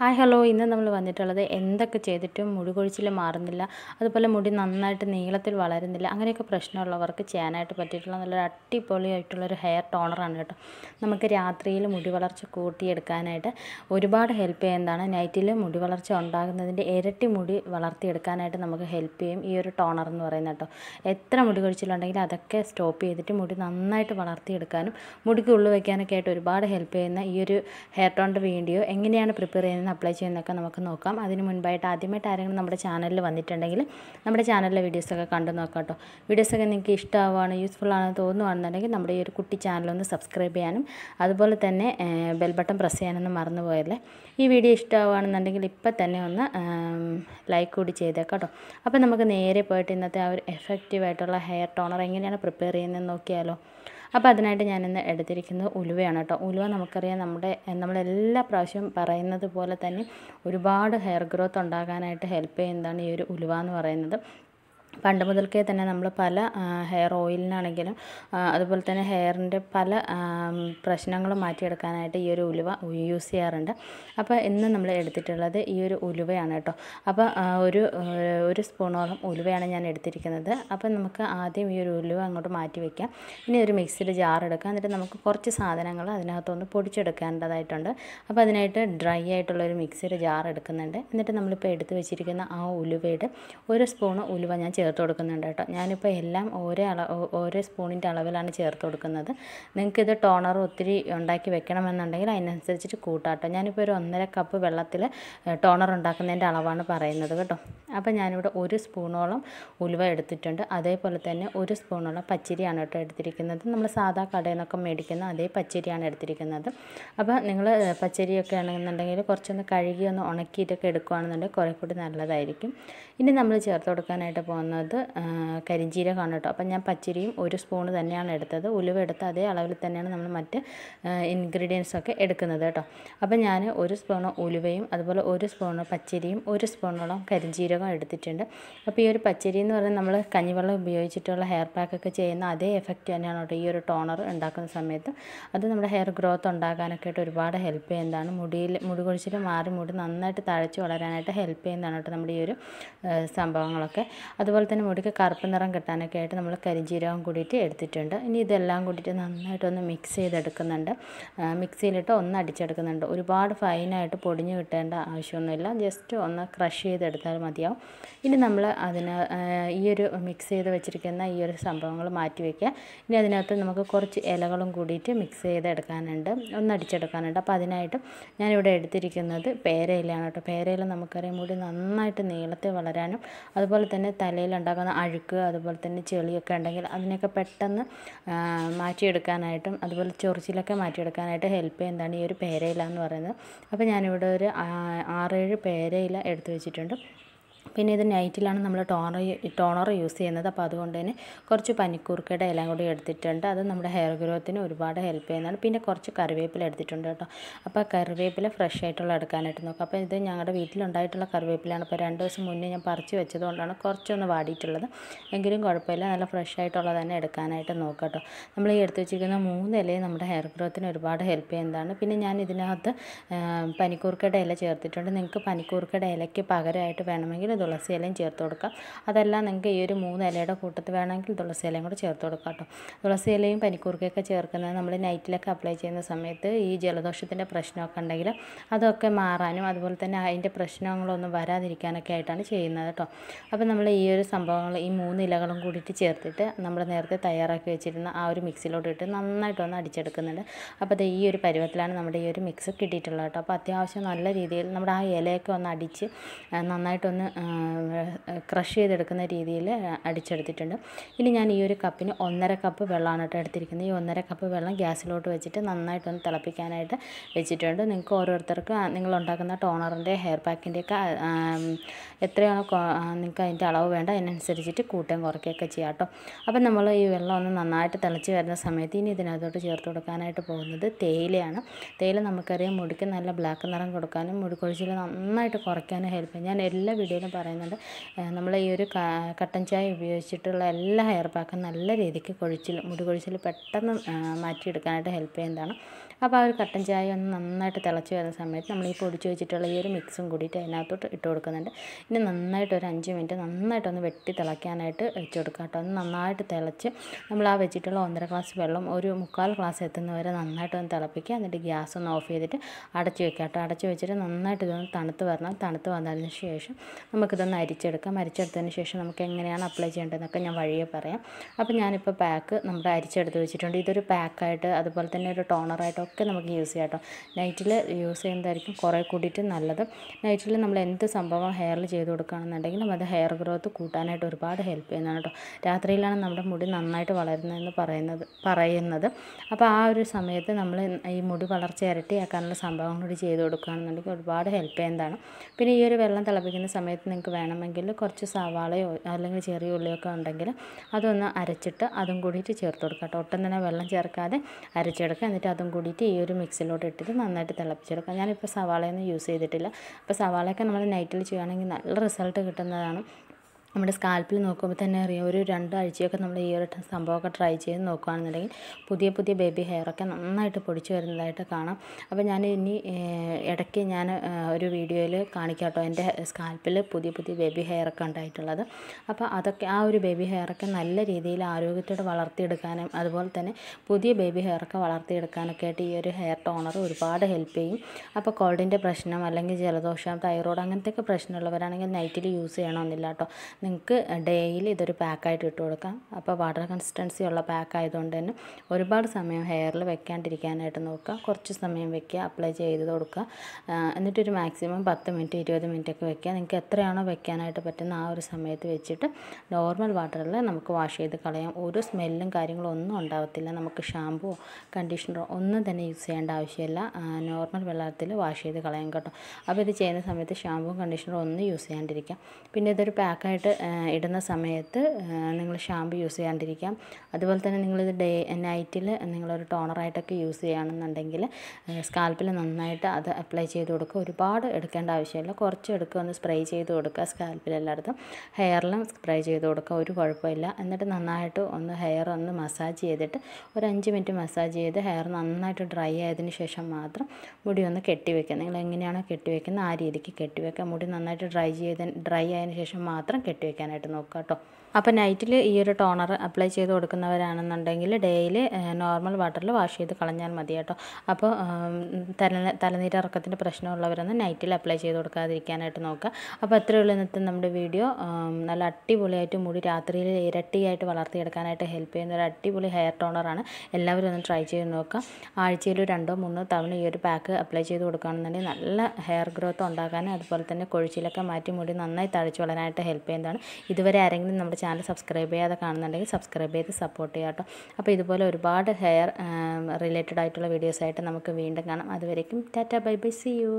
Hi hello. ഇന്ന് നമ്മൾ വന്നിട്ടുള്ളത് എന്തൊക്കെ ചെയ്തിട്ടും മുടി കൊഴിച്ചിൽ മാറുന്നില്ല. അതുപോലെ മുടി നന്നായിട്ട് നീളത്തിൽ വളരുന്നില്ല. അങ്ങനെയൊക്കെ പ്രശ്നമുള്ളവർക്ക് ചെയ്യാനായിട്ട് പറ്റിയിട്ടുള്ള നല്ലൊരു അടിപൊളിയായിട്ടുള്ളൊരു ഹെയർ ടോണറാണ് കേട്ടോ. നമുക്ക് രാത്രിയിൽ മുടി വളർച്ച കൂട്ടിയെടുക്കാനായിട്ട് ഒരുപാട് ഹെൽപ്പ് ചെയ്യുന്നതാണ്. നൈറ്റിൽ മുടി വളർച്ച ഉണ്ടാകുന്നതിന്റെ ഇരട്ടി മുടി വളർത്തിയെടുക്കാനായിട്ട് നമുക്ക് ഹെൽപ്പ് ചെയ്യും ഈ ഒരു ടോണർ എന്ന് പറയുന്നത് കേട്ടോ. എത്ര മുടി കൊഴിച്ചിലുണ്ടെങ്കിലും അതൊക്കെ സ്റ്റോപ്പ് ചെയ്തിട്ട് മുടി നന്നായിട്ട് വളർത്തിയെടുക്കാനും മുടിക്ക് ഉള്ളു വയ്ക്കാനൊക്കെ ആയിട്ട് ഒരുപാട് ഹെൽപ്പ് ചെയ്യുന്ന ഈ ഒരു ഹെയർ ടോണിന്റെ വീഡിയോ എങ്ങനെയാണ് പ്രിപ്പയർ ചെയ്യുന്നത് അപ്ലൈ ചെയ്യുന്നതൊക്കെ നമുക്ക് നോക്കാം. അതിന് മുൻപായിട്ട് ആദ്യമായിട്ട് ആരെങ്കിലും നമ്മുടെ ചാനലിൽ വന്നിട്ടുണ്ടെങ്കിൽ നമ്മുടെ ചാനലിലെ വീഡിയോസൊക്കെ കണ്ടു നോക്കാം കേട്ടോ. വീഡിയോസൊക്കെ നിങ്ങൾക്ക് ഇഷ്ടമാവാണ് യൂസ്ഫുൾ ആണെന്ന് തോന്നുകയാണെന്നുണ്ടെങ്കിൽ നമ്മുടെ ഈ ഒരു കുട്ടി ചാനലൊന്ന് സബ്സ്ക്രൈബ് ചെയ്യാനും അതുപോലെ തന്നെ ബെൽ ബട്ടൺ പ്രസ് ചെയ്യാനൊന്നും മറന്നു പോയല്ലേ. ഈ വീഡിയോ ഇഷ്ടമാവുകയാണെന്നുണ്ടെങ്കിൽ ഇപ്പം തന്നെ ഒന്ന് ലൈക്ക് കൂടി ചെയ്തേക്കാം കേട്ടോ. അപ്പോൾ നമുക്ക് നേരെ പോയിട്ട് ഇന്നത്തെ ആ ഒരു എഫക്റ്റീവായിട്ടുള്ള ഹെയർ ടോണർ എങ്ങനെയാണ് പ്രിപ്പയർ ചെയ്യുന്നത് നോക്കിയാലോ. അപ്പോൾ അതിനായിട്ട് ഞാനിന്ന് എടുത്തിരിക്കുന്നത് ഉലുവയാണ് കേട്ടോ. ഉലുവ നമുക്കറിയാം നമ്മുടെ നമ്മളെല്ലാ പ്രാവശ്യവും പറയുന്നത് പോലെ തന്നെ ഒരുപാട് ഹെയർ ഗ്രോത്ത് ഉണ്ടാകാനായിട്ട് ഹെൽപ്പ് ചെയ്യുന്നതാണ് ഈ ഒരു ഉലുവ എന്ന് പറയുന്നത്. പണ്ട് മുതൽക്കേ തന്നെ നമ്മൾ പല ഹെയർ ഓയിലിനാണെങ്കിലും അതുപോലെ തന്നെ ഹെയറിന്റെ പല പ്രശ്നങ്ങൾ മാറ്റിയെടുക്കാനായിട്ട് ഈ ഒരു ഉലുവ യൂസ് ചെയ്യാറുണ്ട്. അപ്പോൾ ഇന്ന് നമ്മൾ എടുത്തിട്ടുള്ളത് ഈ ഒരു ഉലുവയാണ് കേട്ടോ. അപ്പോൾ ഒരു ഒരു സ്പൂണോളം ഉലുവയാണ് ഞാൻ എടുത്തിരിക്കുന്നത്. അപ്പോൾ നമുക്ക് ആദ്യം ഈ ഒരു ഉലുവ അങ്ങോട്ട് മാറ്റി വയ്ക്കാം ഇനി ഒരു മിക്സിയിൽ ജാർ എടുക്കാം. എന്നിട്ട് നമുക്ക് കുറച്ച് സാധനങ്ങൾ അതിനകത്തൊന്ന് പൊടിച്ചെടുക്കേണ്ടതായിട്ടുണ്ട്. അപ്പോൾ അതിനായിട്ട് ഡ്രൈ ആയിട്ടുള്ള ഒരു മിക്സിയുടെ ജാർ എടുക്കുന്നുണ്ട്. എന്നിട്ട് നമ്മളിപ്പോൾ എടുത്ത് വെച്ചിരിക്കുന്ന ആ ഉലുവയുടെ ഒരു സ്പൂൺ ഉലുവ ഞാൻ കൊടുക്കുന്നുണ്ട് കേട്ടോ. ഞാനിപ്പോൾ എല്ലാം ഓരോ അള ഓരോ സ്പൂണിന്റെ അളവിലാണ് ചേർത്ത് കൊടുക്കുന്നത്. നിങ്ങൾക്കിത് ടോണർ ഒത്തിരി ഉണ്ടാക്കി വെക്കണമെന്നുണ്ടെങ്കിൽ അതിനനുസരിച്ചിട്ട് കൂട്ടാട്ടോ ഞാനിപ്പോൾ ഒരു ഒന്നര കപ്പ് വെള്ളത്തിൽ ടോണർ ഉണ്ടാക്കുന്നതിന്റെ അളവാണ് പറയുന്നത് കേട്ടോ. അപ്പോൾ ഞാനിവിടെ ഒരു സ്പൂണോളം ഉലുവ എടുത്തിട്ടുണ്ട്. അതേപോലെ തന്നെ ഒരു സ്പൂണോളം പച്ചരിയാണ് കേട്ടോ എടുത്തിരിക്കുന്നത്. നമ്മൾ സാധാ കടയിൽ നിന്നൊക്കെ മേടിക്കുന്ന അതേ പച്ചരിയാണ് എടുത്തിരിക്കുന്നത്. അപ്പോൾ നിങ്ങൾ പച്ചരിയൊക്കെ ആണെന്നുണ്ടെങ്കിൽ കുറച്ചൊന്ന് കഴുകി ഒന്ന് ഉണക്കിയിട്ടൊക്കെ എടുക്കുകയാണെന്നുണ്ടെങ്കിൽ കുറേ കൂടി നല്ലതായിരിക്കും. ഇനി നമ്മൾ ചേർത്ത് കൊടുക്കാനായിട്ട് പോകുന്നത് കരിഞ്ജീരകമാണ് കേട്ടോ. അപ്പം ഞാൻ പച്ചരിയും ഒരു സ്പൂൺ തന്നെയാണ് എടുത്തത്. ഉലുവ എടുത്ത അതേ അളവിൽ തന്നെയാണ് നമ്മൾ മറ്റ് ഇൻഗ്രീഡിയൻസ് ഒക്കെ എടുക്കുന്നത് കേട്ടോ. അപ്പം ഞാൻ ഒരു സ്പൂൺ ഉലുവയും അതുപോലെ ഒരു സ്പൂൺ പച്ചരിയും ഒരു സ്പൂണോളം കരിഞ്ജീരകം എടുത്തിട്ടുണ്ട്. അപ്പോൾ ഈ ഒരു പച്ചരി എന്ന് പറഞ്ഞാൽ നമ്മൾ കഞ്ഞിവെള്ളം ഉപയോഗിച്ചിട്ടുള്ള ഹെയർ പാക്കൊക്കെ ചെയ്യുന്ന അതേ എഫക്റ്റ് തന്നെയാണ് കേട്ടോ ഈ ഒരു ടോണർ ഉണ്ടാക്കുന്ന സമയത്ത്. അത് നമ്മുടെ ഹെയർ ഗ്രോത്ത് ഉണ്ടാക്കാനൊക്കെ ആയിട്ട് ഒരുപാട് ഹെൽപ്പ് ചെയ്യുന്നതാണ്. മുടിയിൽ മുടി കൊഴിച്ചിൽ മാറി മുടി നന്നായിട്ട് തഴച്ച് വളരാനായിട്ട് ഹെൽപ്പ് ചെയ്യുന്നതാണ് കേട്ടോ നമ്മുടെ ഈ ഒരു സംഭവങ്ങളൊക്കെ. അതുപോലെ തന്നെ മുടിക്ക് കറുപ്പ് നിറം കിട്ടാനൊക്കെ ആയിട്ട് നമ്മൾ കരിഞ്ജീരകം കൂടിയിട്ട് എടുത്തിട്ടുണ്ട്. ഇനി ഇതെല്ലാം കൂടിയിട്ട് നന്നായിട്ടൊന്ന് മിക്സ് ചെയ്തെടുക്കുന്നുണ്ട്. മിക്സിയിലിട്ട് ഒന്ന് അടിച്ചെടുക്കുന്നുണ്ട്. ഒരുപാട് ഫൈനായിട്ട് പൊടിഞ്ഞു കിട്ടേണ്ട ആവശ്യമൊന്നുമില്ല. ജസ്റ്റ് ഒന്ന് ക്രഷ് ചെയ്തെടുത്താൽ മതിയാവും. ഇനി നമ്മൾ അതിന് ഈ ഒരു മിക്സ് ചെയ്ത് വെച്ചിരിക്കുന്ന ഈ ഒരു സംഭവങ്ങൾ മാറ്റി വയ്ക്കുക ഇനി അതിനകത്ത് നമുക്ക് കുറച്ച് ഇലകളും കൂടിയിട്ട് മിക്സ് ചെയ്തെടുക്കാനുണ്ട്. ഒന്ന് അടിച്ചെടുക്കാനുണ്ട്. അപ്പോൾ അതിനായിട്ട് ഞാനിവിടെ എടുത്തിരിക്കുന്നത് പേരയിലാണ് കേട്ടോ. പേരയില നമുക്കറിയാം മുടി നന്നായിട്ട് നീളത്തെ വളരാനും അതുപോലെ തന്നെ തലയിലുണ്ടാകുന്ന അഴുക്ക് അതുപോലെ തന്നെ ചെളിയൊക്കെ ഉണ്ടെങ്കിൽ അതിനൊക്കെ പെട്ടെന്ന് മാറ്റിയെടുക്കാനായിട്ടും അതുപോലെ ചൊറിച്ചിലൊക്കെ മാറ്റിയെടുക്കാനായിട്ട് ഹെൽപ്പ് ചെയ്യുന്നതാണ് ഈ ഒരു പേരയില എന്ന് പറയുന്നത്. അപ്പോൾ ഞാനിവിടെ ഒരു ആറേഴ് പേരയില എടുത്തു വെച്ചിട്ടുണ്ട്. പിന്നെ ഇത് നൈറ്റിലാണ് നമ്മൾ ടോണർ ടോണർ യൂസ് ചെയ്യുന്നത്. അപ്പോൾ അതുകൊണ്ട് തന്നെ കുറച്ച് പനിക്കൂർക്കയുടെ ഇല കൂടി എടുത്തിട്ടുണ്ട്. അത് നമ്മുടെ ഹെയർ ഗ്രോത്തിന് ഒരുപാട് ഹെൽപ്പ് ചെയ്യുന്നതാണ്. പിന്നെ കുറച്ച് കറിവേപ്പില എടുത്തിട്ടുണ്ട് കേട്ടോ. അപ്പോൾ കറിവേപ്പില ഫ്രഷ് ആയിട്ടുള്ള എടുക്കാനായിട്ട് നോക്കാം. അപ്പോൾ ഇത് ഞങ്ങളുടെ വീട്ടിലുണ്ടായിട്ടുള്ള കറിവേപ്പിലാണ് അപ്പോൾ രണ്ട് ദിവസം മുന്നേ ഞാൻ പറിച്ച് വെച്ചതുകൊണ്ടാണ് കുറച്ചൊന്ന് വാടിയിട്ടുള്ളത്. എങ്കിലും കുഴപ്പമില്ല. നല്ല ഫ്രഷ് ആയിട്ടുള്ളത് തന്നെ എടുക്കാനായിട്ട് നോക്കാം കേട്ടോ. നമ്മൾ ഈ എടുത്ത് വെച്ചിരിക്കുന്ന മൂന്ന് ഇലയും നമ്മുടെ ഹെയർ ഗ്രോത്തിന് ഒരുപാട് ഹെൽപ്പ് ചെയ്യുന്നതാണ്. പിന്നെ ഞാൻ ഇതിനകത്ത് പനിക്കൂർക്കയുടെ ഇല ചേർത്തിട്ടുണ്ട്. നിങ്ങൾക്ക് പനിക്കൂർക്കയുടെ ഇലയ്ക്ക് പകരമായിട്ട് വേണമെങ്കിൽ തുളസി ഇലയും ചേർത്ത് കൊടുക്കാം. അതെല്ലാം നിങ്ങൾക്ക് ഈ ഒരു മൂന്ന് ഇലയുടെ കൂട്ടത്തിൽ വേണമെങ്കിൽ തുളസി ഇലയും കൂടെ ചേർത്ത് കൊടുക്കാം കേട്ടോ. തുളസി ഇലയും പനിക്കൂർക്കയൊക്കെ ചേർക്കുന്നത് നമ്മൾ നൈറ്റിലൊക്കെ അപ്ലൈ ചെയ്യുന്ന സമയത്ത് ഈ ജലദോഷത്തിന്റെ പ്രശ്നമൊക്കെ ഉണ്ടെങ്കിൽ അതൊക്കെ മാറാനും അതുപോലെ തന്നെ അതിന്റെ പ്രശ്നങ്ങളൊന്നും വരാതിരിക്കാനൊക്കെ ആയിട്ടാണ് ചെയ്യുന്നത് കേട്ടോ. അപ്പോൾ നമ്മൾ ഈ ഒരു സംഭവങ്ങൾ ഈ മൂന്ന് ഇലകളും കൂടിയിട്ട് ചേർത്തിട്ട് നമ്മൾ നേരത്തെ തയ്യാറാക്കി വെച്ചിരുന്ന ആ ഒരു മിക്സിലോട്ട് ഇട്ട് നന്നായിട്ടൊന്ന് അടിച്ചെടുക്കുന്നുണ്ട്. അപ്പോൾ ഈ ഒരു പരുവത്തിലാണ് നമ്മുടെ ഈ ഒരു മിക്സ് കിട്ടിയിട്ടുള്ളത് കേട്ടോ. അപ്പോൾ അത്യാവശ്യം നല്ല രീതിയിൽ നമ്മുടെ ആ ഇലയൊക്കെ ഒന്ന് അടിച്ച് നന്നായിട്ടൊന്ന് ക്രഷ് ചെയ്തെടുക്കുന്ന രീതിയിൽ അടിച്ചെടുത്തിട്ടുണ്ട്. ഇനി ഞാൻ ഈ ഒരു കപ്പിന് ഒന്നര കപ്പ് വെള്ളമാണ് കേട്ടോ എടുത്തിരിക്കുന്നത്. ഈ ഒന്നര കപ്പ് വെള്ളം ഗ്യാസിലോട്ട് വെച്ചിട്ട് നന്നായിട്ടൊന്ന് തിളപ്പിക്കാനായിട്ട് വെച്ചിട്ടുണ്ട്. നിങ്ങൾക്ക് ഓരോരുത്തർക്ക് നിങ്ങൾ ഉണ്ടാക്കുന്ന ടോണറിന്റെ ഹെയർ പാക്കിന്റെയൊക്കെ എത്രയാണോ നിങ്ങൾക്ക് അതിന്റെ അളവ് വേണ്ട അതിനനുസരിച്ചിട്ട് കൂട്ടുകയും കുറയ്ക്കുകയൊക്കെ ചെയ്യാം കേട്ടോ. അപ്പം നമ്മൾ ഈ വെള്ളം ഒന്ന് നന്നായിട്ട് തിളച്ച് വരുന്ന സമയത്ത് ഇനി ഇതിനകത്തോട്ട് ചേർത്ത് കൊടുക്കാനായിട്ട് പോകുന്നത് തേയിലയാണ്. തേയില നമുക്കറിയാം മുടിക്ക് നല്ല ബ്ലാക്ക് നിറം കൊടുക്കാനും മുടിക്കൊഴിച്ചിൽ നന്നായിട്ട് കുറയ്ക്കാനും ഹെൽപ്പ് ചെയ്യും. ഞാൻ എല്ലാ വീഡിയോയിലും പറയുന്നുണ്ട്. നമ്മൾ ഈ ഒരു കട്ടൻ ചായ ഉപയോഗിച്ചിട്ടുള്ള എല്ലാ ഹെയർ പാക്കും നല്ല രീതിക്ക് കൊഴിച്ചിൽ മുടി കൊഴിച്ചിൽ പെട്ടെന്ന് മാറ്റിയെടുക്കാനായിട്ട് ഹെൽപ്പ് ചെയ്യുന്നതാണ്. അപ്പോൾ ആ ഒരു കട്ടൻ ചായ ഒന്ന് നന്നായിട്ട് തിളച്ച് വരുന്ന സമയത്ത് നമ്മൾ ഈ പൊടിച്ച് വെച്ചിട്ടുള്ള ഈ ഒരു മിക്സും കൂടിയിട്ട് അതിനകത്തോട്ട് ഇട്ട് കൊടുക്കുന്നുണ്ട്. ഇനി നന്നായിട്ട് ഒരു അഞ്ച് മിനിറ്റ് നന്നായിട്ടൊന്ന് വെട്ടി തിളയ്ക്കാനായിട്ട് വെച്ച് കൊടുക്കുക കേട്ടോ. ഒന്ന് നന്നായിട്ട് തിളച്ച് നമ്മൾ ആ വെച്ചിട്ടുള്ള ഒന്നര ഗ്ലാസ് വെള്ളം ഒരു മുക്കാൽ ഗ്ലാസ് എത്തുന്നവരെ നന്നായിട്ടൊന്ന് തിളപ്പിക്കുക. എന്നിട്ട് ഗ്യാസ് ഒന്ന് ഓഫ് ചെയ്തിട്ട് അടച്ച് വെക്കുക കേട്ടോ. അടച്ച് വെച്ചിട്ട് നന്നായിട്ട് ഇതൊന്ന് തണുത്ത് വരണം. തണുത്ത് വന്നതിന് ശേഷം നമുക്കിതൊന്ന് അരിച്ചെടുക്കാം. അരിച്ചെടുത്തതിന് ശേഷം നമുക്ക് എങ്ങനെയാണ് അപ്ലൈ ചെയ്യേണ്ടതെന്നൊക്കെ ഞാൻ വഴിയെ പറയാം. അപ്പോൾ ഞാനിപ്പോൾ പാക്ക് നമ്മുടെ അരിച്ചെടുത്ത് വെച്ചിട്ടുണ്ട്. ഇതൊരു പാക്കായിട്ട് അതുപോലെ തന്നെ ഒരു ടോണറായിട്ടൊക്കെ നമുക്ക് യൂസ് ചെയ്യാം കേട്ടോ. നൈറ്റിൽ യൂസ് ചെയ്യുന്നതായിരിക്കും കുറേ കൂടിയിട്ട് നല്ലത്. നൈറ്റിൽ നമ്മൾ എന്ത് സംഭവം ഹെയറിൽ ചെയ്ത് കൊടുക്കുകയാണെന്നുണ്ടെങ്കിലും അത് ഹെയർ ഗ്രോത്ത് കൂട്ടാനായിട്ട് ഒരുപാട് ഹെൽപ്പ് ചെയ്യുന്നതാണ് കേട്ടോ. രാത്രിയിലാണ് നമ്മുടെ മുടി നന്നായിട്ട് വളരുന്നതെന്ന് പറയുന്നത് പറയുന്നത്. അപ്പോൾ ആ ഒരു സമയത്ത് നമ്മൾ ഈ മുടി വളർച്ച ഇരട്ടിയാക്കാനുള്ള സംഭവം കൂടി ചെയ്ത് കൊടുക്കുകയാണെന്നുണ്ടെങ്കിൽ ഒരുപാട് ഹെൽപ്പ് ചെയ്യുന്നതാണ്. പിന്നെ ഈ ഒരു വെള്ളം തിളപ്പിക്കുന്ന സമയത്ത് നിങ്ങൾക്ക് വേണമെങ്കിൽ കുറച്ച് സവാളയോ അല്ലെങ്കിൽ ചെറിയ ഉള്ളിയൊക്കെ ഉണ്ടെങ്കിൽ അതൊന്ന് അരച്ചിട്ട് അതും കൂടിയിട്ട് ചേർത്ത് കൊടുക്കുക കേട്ടോ. ഒട്ടും തന്നെ വെള്ളം ചേർക്കാതെ അരച്ചെടുക്കുക. എന്നിട്ട് അതും കൂടിയിട്ട് ഈ ഒരു മിക്സിലോട്ട് ഇട്ടിട്ട് നന്നായിട്ട് തിളപ്പിച്ചെടുക്കുക. ഞാനിപ്പോൾ സവാളയൊന്നും യൂസ് ചെയ്തിട്ടില്ല. അപ്പോൾ സവാളയൊക്കെ നമ്മൾ നൈറ്റിൽ ചെയ്യുകയാണെങ്കിൽ നല്ല റിസൾട്ട് കിട്ടുന്നതാണ്. നമ്മുടെ സ്കാൽപ്പിൽ നോക്കുമ്പോൾ തന്നെ അറിയാം. ഒരു രണ്ടാഴ്ചയൊക്കെ നമ്മൾ ഈ ഒരു സംഭവമൊക്കെ ട്രൈ ചെയ്ത് നോക്കുകയാണെന്നുണ്ടെങ്കിൽ പുതിയ പുതിയ ബേബി ഹെയറൊക്കെ നന്നായിട്ട് പൊടിച്ച് വരുന്നതായിട്ട് കാണാം. അപ്പോൾ ഞാൻ ഇനി ഇടയ്ക്ക് ഞാൻ ഒരു വീഡിയോയിൽ കാണിക്കാം കേട്ടോ എന്റെ സ്കാൽപ്പിൽ പുതിയ പുതിയ ബേബി ഹെയറൊക്കെ ഉണ്ടായിട്ടുള്ളത്. അപ്പോൾ അതൊക്കെ ആ ഒരു ബേബി ഹെയറൊക്കെ നല്ല രീതിയിൽ ആരോഗ്യത്തോടെ വളർത്തിയെടുക്കാനും അതുപോലെ തന്നെ പുതിയ ബേബി ഹെയറൊക്കെ വളർത്തിയെടുക്കാനൊക്കെ ആയിട്ട് ഈ ഒരു ഹെയർ ടോണർ ഒരുപാട് ഹെൽപ്പ് ചെയ്യും. അപ്പോൾ കോൾഡിന്റെ പ്രശ്നം അല്ലെങ്കിൽ ജലദോഷം തൈറോയ്ഡ് അങ്ങനത്തെയൊക്കെ പ്രശ്നമുള്ളവരാണെങ്കിൽ നൈറ്റിൽ യൂസ് ചെയ്യണമെന്നില്ല കേട്ടോ. നിങ്ങൾക്ക് ഡെയിലി ഇതൊരു പാക്കായിട്ട് ഇട്ട് കൊടുക്കാം. അപ്പോൾ വാട്ടർ കൺസിസ്റ്റൻസി ഉള്ള പാക്ക് ആയതുകൊണ്ട് തന്നെ ഒരുപാട് സമയം ഹെയറിൽ വെക്കാണ്ടിരിക്കാനായിട്ട് നോക്കുക. കുറച്ച് സമയം വെക്കുക അപ്ലൈ ചെയ്ത് കൊടുക്കുക. എന്നിട്ടൊരു മാക്സിമം പത്ത് മിനിറ്റ് ഇരുപത് മിനിറ്റ് ഒക്കെ വെക്കുക. നിങ്ങൾക്ക് എത്രയാണോ വെക്കാനായിട്ട് പറ്റുന്ന ആ ഒരു സമയത്ത് വെച്ചിട്ട് നോർമൽ വാട്ടറിൽ നമുക്ക് വാഷ് ചെയ്ത് കളയാം. ഒരു സ്മെല്ലും കാര്യങ്ങളും ഒന്നും ഉണ്ടാവത്തില്ല. നമുക്ക് ഷാമ്പുവോ കണ്ടീഷണറോ ഒന്നും തന്നെ യൂസ് ചെയ്യേണ്ട ആവശ്യമില്ല. നോർമൽ വെള്ളത്തിൽ വാഷ് ചെയ്ത് കളയാം കേട്ടോ. അപ്പോൾ ഇത് ചെയ്യുന്ന സമയത്ത് ഷാമ്പുവും കണ്ടീഷണറും ഒന്നും യൂസ് ചെയ്യാണ്ടിരിക്കാം. പിന്നെ ഇതൊരു പാക്കായിട്ട് ഇടുന്ന സമയത്ത് നിങ്ങൾ ഷാമ്പു യൂസ് ചെയ്യാണ്ടിരിക്കാം. അതുപോലെ തന്നെ നിങ്ങളിത് ഡേ നൈറ്റിൽ നിങ്ങളൊരു ടോണറായിട്ടൊക്കെ യൂസ് ചെയ്യുകയാണെന്നുണ്ടെങ്കിൽ സ്കാൽപ്പിൽ നന്നായിട്ട് അത് അപ്ലൈ ചെയ്ത് കൊടുക്കുക. ഒരുപാട് എടുക്കേണ്ട ആവശ്യമില്ല. കുറച്ച് എടുക്കുക ഒന്ന് സ്പ്രേ ചെയ്ത് കൊടുക്കുക സ്കാൽപ്പിൽ എല്ലായിടത്തും. ഹെയറിലും സ്പ്രേ ചെയ്ത് കൊടുക്കുക ഒരു കുഴപ്പമില്ല. എന്നിട്ട് നന്നായിട്ട് ഒന്ന് ഹെയർ ഒന്ന് മസാജ് ചെയ്തിട്ട് ഒരു അഞ്ച് മിനിറ്റ് മസാജ് ചെയ്ത് ഹെയർ നന്നായിട്ട് ഡ്രൈ ആയതിന് ശേഷം മാത്രം മുടി ഒന്ന് കെട്ടിവെക്കുക നിങ്ങൾ എങ്ങനെയാണോ കെട്ടിവെക്കുന്നത് ആ രീതിക്ക് കെട്ടിവെക്കുക മുടി നന്നായിട്ട് ഡ്രൈ ചെയ്ത് ഡ്രൈ ആയതിന് ശേഷം മാത്രം കെട്ടി വെക്കാനായിട്ട് നോക്കുക കേട്ടോ. അപ്പോൾ നൈറ്റിൽ ഈ ഒരു ടോണർ അപ്ലൈ ചെയ്ത് കൊടുക്കുന്നവരാണെന്നുണ്ടെങ്കിൽ ഡെയിലി നോർമൽ വാട്ടറിൽ വാഷ് ചെയ്ത് കളഞ്ഞാൽ മതി കേട്ടോ. അപ്പോൾ തല തലനീരിറക്കത്തിന്റെ പ്രശ്നമുള്ളവരൊന്ന് നൈറ്റിൽ അപ്ലൈ ചെയ്ത് കൊടുക്കാതിരിക്കാനായിട്ട് നോക്കുക. അപ്പോൾ അത്രയേ ഉള്ളൂ ഇന്നത്തെ നമ്മുടെ വീഡിയോ നല്ല അടിപൊളിയായിട്ട് മുടി രാത്രിയിൽ ഇരട്ടിയായിട്ട് വളർത്തിയെടുക്കാനായിട്ട് ഹെൽപ്പ് ചെയ്യുന്ന ഒരു അടിപൊളി ഹെയർ ടോണറാണ് എല്ലാവരും ഒന്ന് ട്രൈ ചെയ്ത് നോക്കുക. ആഴ്ചയിൽ രണ്ടോ മൂന്നോ തവണ ഈ ഒരു പാക്ക് അപ്ലൈ ചെയ്ത് കൊടുക്കുകയാണെന്നുണ്ടെങ്കിൽ നല്ല ഹെയർ ഗ്രോത്ത് ഉണ്ടാക്കാനും അതുപോലെ തന്നെ കൊഴിച്ചിലൊക്കെ മാറ്റി മുടി നന്നായി തഴച്ച് വളരാനായിട്ട് ഹെൽപ്പ് ചെയ്യുന്നതാണ് ഇതുവരെ ആരെങ്കിലും നമ്മുടെ ചാനൽ സബ്സ്ക്രൈബ് ചെയ്യാതെ കാണുന്നുണ്ടെങ്കിൽ സബ്സ്ക്രൈബ് ചെയ്ത് സപ്പോർട്ട് ചെയ്യാം കേട്ടോ. അപ്പോൾ ഇതുപോലെ ഒരുപാട് ഹെയർ റിലേറ്റഡ് ആയിട്ടുള്ള വീഡിയോസായിട്ട് നമുക്ക് വീണ്ടും കാണാം. അതുവരേക്കും tata bye bye see you